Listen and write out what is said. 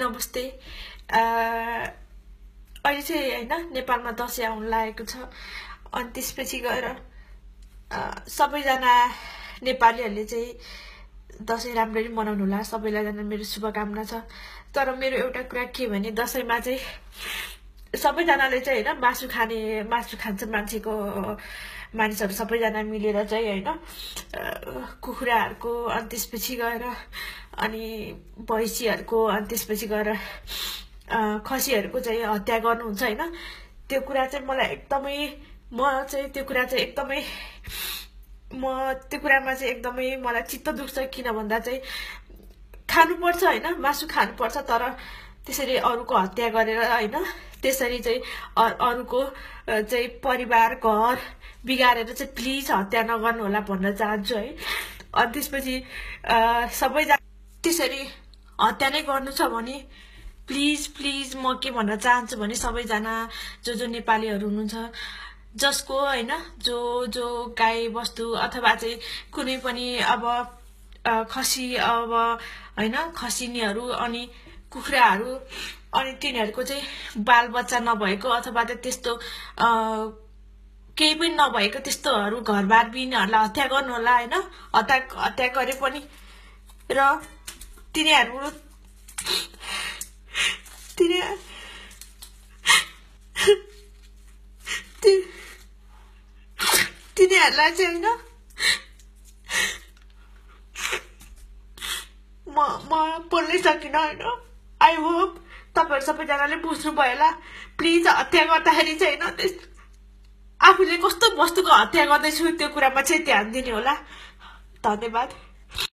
नमस्ते अहिले चाहिँ होइन नेपालमा दसैँ आउनु लागेको छ अनि त्यसपछि गएर सबैजना नेपालीहरूले चाहिँ दसैँ राम्ररी मनाउनु होला सबैलाई मेरो शुभकामना छ तर मेरो एउटा कुरा के भने दसैँमा चाहिँ सबैजनाले चाहिँ होइन मासु खाने मासु खान्छ मान्छेको मानिसहरू सबैजना मिलेर चाहिँ होइन कुखुराहरूको अनि त्यसपछि गएर अनि भैँसीहरूको अनि त्यसपछि गएर खसीहरूको चाहिँ हत्या गर्नुहुन्छ होइन। त्यो कुरा चाहिँ मलाई एकदमै म चाहिँ त्यो कुरा चाहिँ एकदमै म त्यो कुरामा चाहिँ एकदमै मलाई चित्त दुख्छ किन भन्दा चाहिँ खानुपर्छ होइन मासु खानुपर्छ तर त्यसरी अरूको हत्या गरेर होइन त्यसरी चाहिँ अरूको चाहिँ परिवार घर बिगारेर चाहिँ प्लिज हत्या नगर्नु होला भन्न चाहन्छु है। अनि त्यसपछि सबैजना त्यसरी हत्या नै गर्नु छ भने प्लिज प्लिज म के भन्न चाहन्छु भने सबैजना जो जो नेपालीहरू हुनुहुन्छ जसको होइन जो जो गाई बस्तु अथवा चाहिँ कुनै पनि अब खसी अब होइन खसिनीहरू अनि कुखुराहरू अनि तिनीहरूको चाहिँ बालबच्चा नभएको अथवा त्यस्तो केही पनि नभएको त्यस्तोहरू घरबार बिनाहरूलाई हत्या गर्नु होला होइन? हत्या हत्या गरे पनि र तिनीहरू तिनीहरूलाई चाहिँ होइन म म बोल्नै सकिनँ होइन? आई होप तपाईँहरू सबैजनाले बुझ्नुभयो होला। प्लिज हत्या गर्दाखेरि चाहिँ होइन आफूले कस्तो वस्तुको हत्या गर्दैछु त्यो कुरामा चाहिँ ध्यान दिने होला। धन्यवाद।